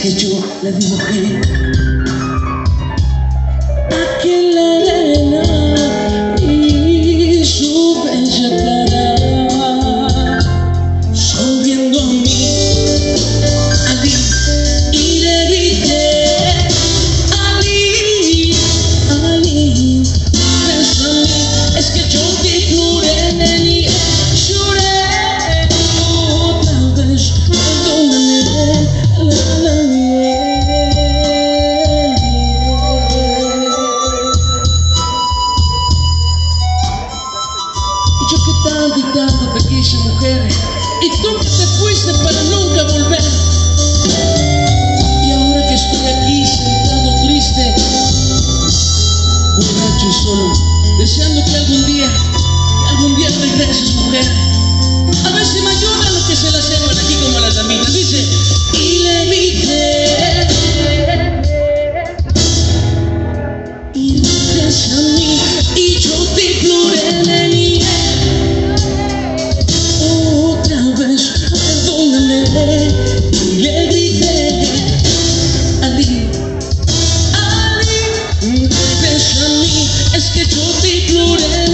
que yo la dibujé aquí en la Y te quise, mujer, y tú que te fuiste para nunca volver. Y ahora que estoy aquí sentado triste, borracho y solo, deseando que algún día, algún día regreses, mujer. A ver si me ayuda lo que se la sepan es que yo te imploré.